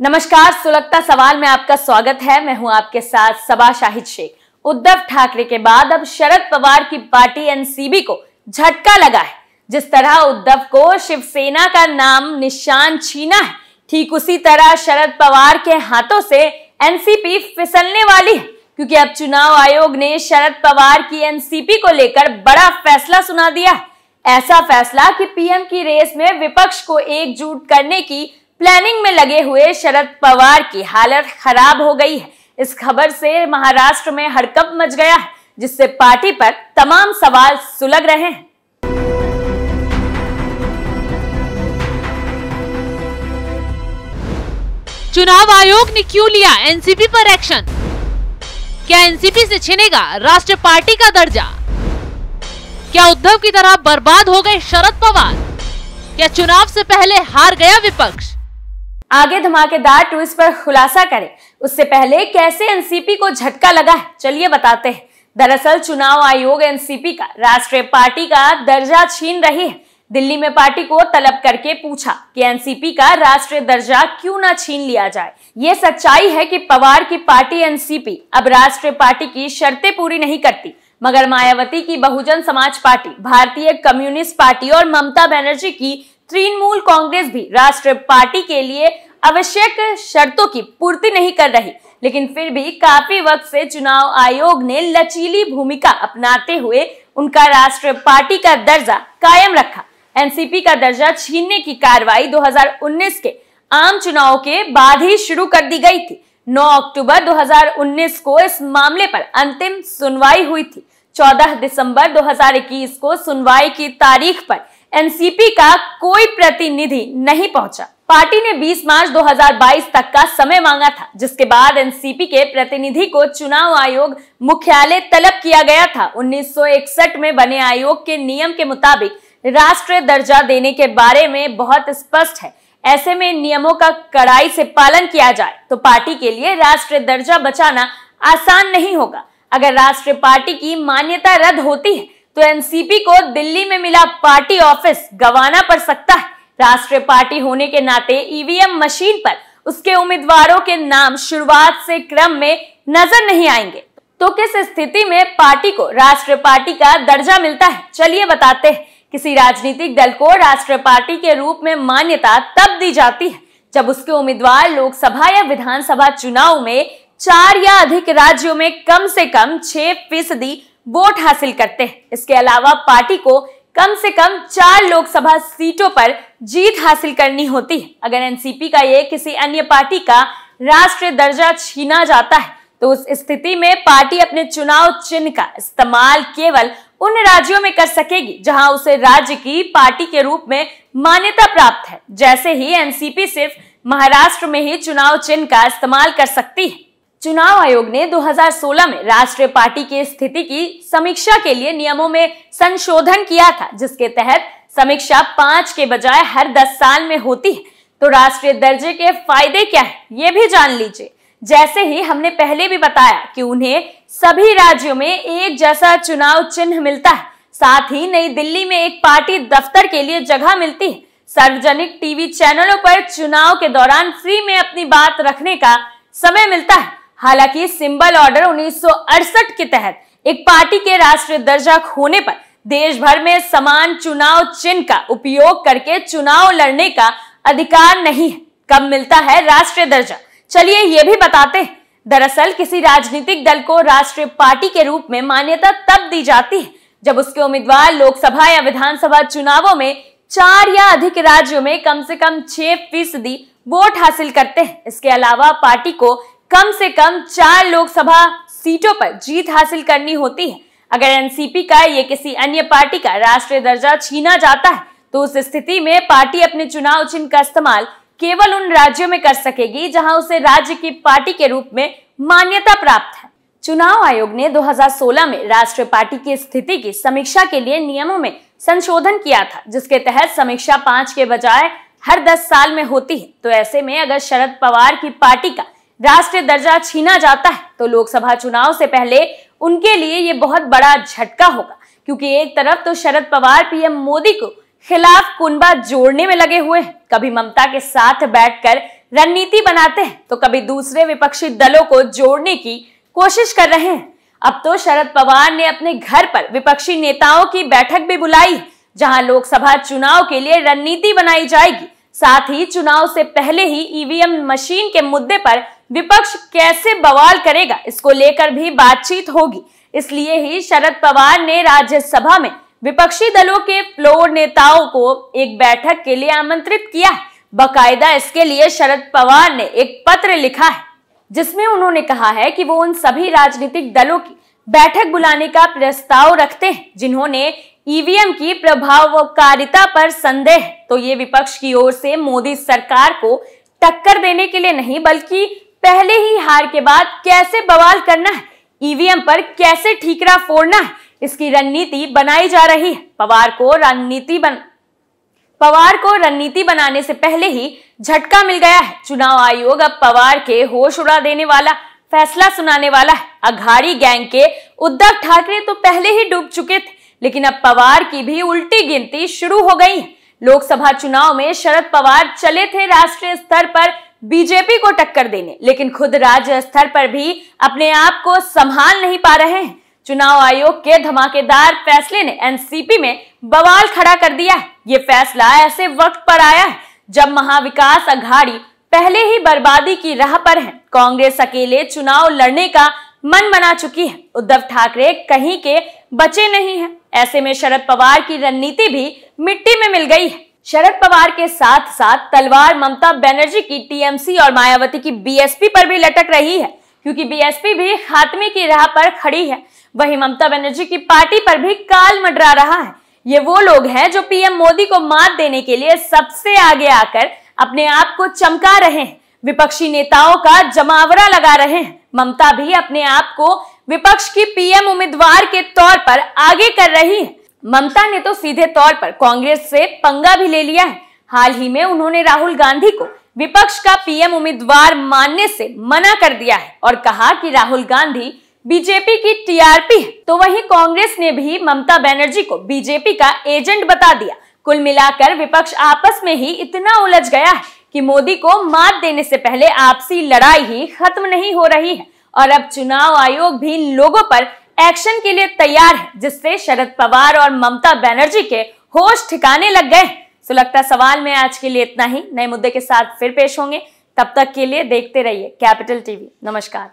नमस्कार, सुलगता सवाल में आपका स्वागत है। मैं हूँ आपके साथ सबा शाहिद शेख। उद्धव ठाकरे के बाद अब शरद पवार की पार्टी एनसीबी को झटका लगा है। जिस तरह उद्धव को शिवसेना का नाम निशान छीना है, ठीक उसी तरह शरद पवार के हाथों से एनसीपी फिसलने वाली है। क्योंकि अब चुनाव आयोग ने शरद पवार की एनसीपी को लेकर बड़ा फैसला सुना दिया ऐसा फैसला कि पीएम की रेस में विपक्ष को एकजुट करने की प्लानिंग में लगे हुए शरद पवार की हालत खराब हो गई है। इस खबर से महाराष्ट्र में हड़कंप मच गया है, जिससे पार्टी पर तमाम सवाल सुलग रहे हैं। चुनाव आयोग ने क्यों लिया एनसीपी पर एक्शन क्या एनसीपी से छिनेगा राष्ट्रीय पार्टी का दर्जा? क्या उद्धव की तरह बर्बाद हो गए शरद पवार? क्या चुनाव से पहले हार गया विपक्ष? आगे धमाकेदार ट्विस्ट पर खुलासा करें। उससे पहले कैसे एनसीपी को झटका लगा है? चलिए बताते हैं। दरअसल चुनाव आयोग एनसीपी का, राष्ट्रीय पार्टी का दर्जा छीन रही है। दिल्ली में पार्टी को तलब करके पूछा कि एनसीपी का राष्ट्रीय दर्जा क्यों ना छीन लिया जाए। ये सच्चाई है कि पवार की पार्टी एनसीपी अब राष्ट्रीय पार्टी की शर्तें पूरी नहीं करती। मगर मायावती की बहुजन समाज पार्टी, भारतीय कम्युनिस्ट पार्टी और ममता बनर्जी की तृणमूल कांग्रेस भी राष्ट्रीय पार्टी के लिए आवश्यक शर्तों की पूर्ति नहीं कर रही, लेकिन फिर भी काफ़ी वक्त से चुनाव आयोग ने लचीली भूमिका अपनाते हुए उनका राष्ट्रीय पार्टी का दर्जा कायम रखा। एनसीपी का दर्जा छीनने की कार्रवाई 2019 के आम चुनाव के बाद ही शुरू कर दी गई थी। 9 अक्टूबर 2019 को इस मामले पर अंतिम सुनवाई हुई थी। 14 दिसंबर 2021 को सुनवाई की तारीख पर एनसीपी का कोई प्रतिनिधि नहीं पहुँचा। पार्टी ने 20 मार्च 2022 तक का समय मांगा था, जिसके बाद एनसीपी के प्रतिनिधि को चुनाव आयोग मुख्यालय तलब किया गया था। 1961 में बने आयोग के नियम के मुताबिक राष्ट्रीय दर्जा देने के बारे में बहुत स्पष्ट है। ऐसे में नियमों का कड़ाई से पालन किया जाए तो पार्टी के लिए राष्ट्रीय दर्जा बचाना आसान नहीं होगा। अगर राष्ट्रीय पार्टी की मान्यता रद्द होती है तो एनसीपी को दिल्ली में मिला पार्टी ऑफ़िस, गंवाना पड़ सकता है। राष्ट्रीय पार्टी होने के नाते ईवीएम मशीन पर उसके उम्मीदवारों के नाम शुरुआत से क्रम में नज़र नहीं आएँगे। तो किस स्थिति में पार्टी को राष्ट्रीय पार्टी का दर्जा मिलता है? चलिए बताते हैं। किसी राजनीतिक दल को राष्ट्रीय पार्टी के रूप में मान्यता तब दी जाती है जब उसके उम्मीदवार लोकसभा या विधानसभा चुनाव में चार या अधिक राज्यों में कम से कम छह फ़ीसदी वोट हासिल करते हैं। इसके अलावा पार्टी को कम से कम चार लोकसभा सीटों पर जीत हासिल करनी होती है। अगर एनसीपी का ये किसी अन्य पार्टी का राष्ट्रीय दर्जा छीना जाता है तो उस स्थिति में पार्टी अपने चुनाव चिन्ह का इस्तेमाल केवल उन राज्यों में कर सकेगी, जहाँ उसे राज्य की पार्टी के रूप में मान्यता प्राप्त है। जैसे ही एनसीपी सिर्फ़ महाराष्ट्र में ही चुनाव चिन्ह का इस्तेमाल कर सकती है चुनाव आयोग ने 2016 में राष्ट्रीय पार्टी की स्थिति की समीक्षा के लिए नियमों में संशोधन किया था, जिसके तहत समीक्षा पाँच के बजाय हर दस साल में होती है। तो राष्ट्रीय दर्जे के फ़ायदे क्या है, ये भी जान लीजिए। जैसे ही हमने पहले भी बताया कि उन्हें सभी राज्यों में एक जैसा चुनाव चिन्ह मिलता है, साथ ही नई दिल्ली में एक पार्टी दफ्तर के लिए जगह मिलती है। सार्वजनिक टीवी चैनलों पर चुनाव के दौरान फ्री में अपनी बात रखने का समय मिलता है। हालाँकि सिंबल ऑर्डर उन्नीस सौ अड़सठ के तहत एक पार्टी के राष्ट्रीय दर्जा खोने पर देश भर में समान चुनाव चिन्ह का उपयोग करके चुनाव लड़ने का अधिकार नहीं है। कब मिलता है राष्ट्रीय दर्जा? चलिए ये भी बताते हैं। दरअसल किसी राजनीतिक दल को राष्ट्रीय पार्टी के रूप में मान्यता तब दी जाती है जब उसके उम्मीदवार लोकसभा या विधानसभा चुनावों में चार या अधिक राज्यों में कम से कम छह फ़ीसदी वोट हासिल करते हैं। इसके अलावा पार्टी को कम से कम चार लोकसभा सीटों पर जीत हासिल करनी होती है। अगर एनसीपी का ये किसी अन्य पार्टी का राष्ट्रीय दर्जा छीना जाता है तो उस स्थिति में पार्टी अपने चुनाव चिन्ह का इस्तेमाल केवल उन राज्यों में कर सकेगी जहाँ उसे राज्य की पार्टी के रूप में मान्यता प्राप्त है। चुनाव आयोग ने 2016 में राष्ट्रीय पार्टी की स्थिति की समीक्षा के लिए नियमों में संशोधन किया था, जिसके तहत समीक्षा पाँच के बजाय हर दस साल में होती है। तो ऐसे में अगर शरद पवार की पार्टी का राष्ट्रीय दर्जा छीना जाता है तो लोकसभा चुनाव से पहले उनके लिए ये बहुत बड़ा झटका होगा, क्योंकि एक तरफ़ तो शरद पवार पीएम मोदी को खिलाफ कुनबा जोड़ने में लगे हुए हैं, कभी ममता के साथ बैठकर रणनीति बनाते हैं तो कभी दूसरे विपक्षी दलों को जोड़ने की कोशिश कर रहे हैं। अब तो शरद पवार ने अपने घर पर विपक्षी नेताओं की बैठक भी बुलाई जहाँ लोकसभा चुनाव के लिए रणनीति बनाई जाएगी। साथ ही चुनाव से पहले ही ईवीएम मशीन के मुद्दे पर विपक्ष कैसे बवाल करेगा? इसको लेकर भी बातचीत होगी। इसलिए ही शरद पवार ने राज्यसभा में विपक्षी दलों के फ्लोर नेताओं को एक बैठक के लिए आमंत्रित किया है। बकायदा इसके लिए शरद पवार ने एक पत्र लिखा है, जिसमें उन्होंने कहा है कि वो उन सभी राजनीतिक दलों की बैठक बुलाने का प्रस्ताव रखते हैं, जिन्होंने ईवीएम की प्रभावकारिता पर संदेह। तो ये विपक्ष की ओर से मोदी सरकार को टक्कर देने के लिए नहीं, बल्कि पहले ही हार के बाद कैसे बवाल करना है? ईवीएम पर कैसे ठीकरा फोड़ना है? इसकी रणनीति बनाई जा रही है। पवार को रणनीति बन पवार को रणनीति बनाने से पहले ही झटका मिल गया है। चुनाव आयोग अब पवार के होश उड़ा देने वाला, फैसला सुनाने वाला है। अघाड़ी गैंग के उद्धव ठाकरे तो पहले ही डूब चुके थे, लेकिन अब पवार की भी उल्टी गिनती शुरू हो गई है। लोकसभा चुनाव में शरद पवार चले थे राष्ट्रीय स्तर पर बीजेपी को टक्कर देने, लेकिन खुद राज्य स्तर पर भी अपने आप को संभाल नहीं पा रहे हैं। चुनाव आयोग के धमाकेदार फैसले ने एनसीपी में बवाल खड़ा कर दिया है। ये फैसला ऐसे वक्त पर आया है, जब महाविकास अघाड़ी पहले ही बर्बादी की राह पर है। कांग्रेस अकेले चुनाव लड़ने का मन बना चुकी है। उद्धव ठाकरे कहीं के बचे नहीं है। ऐसे में शरद पवार की रणनीति भी मिट्टी में मिल गई है। शरद पवार के साथ साथ तलवार ममता बनर्जी की टीएमसी और मायावती की बीएसपी पर भी लटक रही है, क्योंकि बीएसपी भी खात्मे की राह पर खड़ी है। वहीं ममता बनर्जी की पार्टी पर भी काल मंडरा रहा है। ये वो लोग हैं जो पीएम मोदी को मात देने के लिए सबसे आगे आकर अपने आप को चमका रहे हैं। विपक्षी नेताओं का जमावरा लगा रहे हैं। ममता भी अपने आप को विपक्ष की पीएम उम्मीदवार के तौर पर आगे कर रही है। ममता ने तो सीधे तौर पर कांग्रेस से पंगा भी ले लिया है। हाल ही में उन्होंने राहुल गांधी को विपक्ष का पीएम उम्मीदवार मानने से मना कर दिया है और कहा कि राहुल गांधी बीजेपी की टीआरपी है। तो वहीं कांग्रेस ने भी ममता बनर्जी को बीजेपी का एजेंट बता दिया। कुल मिलाकर विपक्ष आपस में ही इतना उलझ गया है कि मोदी को मात देने से पहले आपसी लड़ाई ही खत्म नहीं हो रही है। और अब चुनाव आयोग भी लोगों पर एक्शन के लिए तैयार है, जिससे शरद पवार और ममता बनर्जी के होश ठिकाने लग गए तो लगता सवाल में आज के लिए इतना ही। नए मुद्दे के साथ फिर पेश होंगे। तब तक के लिए देखते रहिए कैपिटल टीवी। नमस्कार।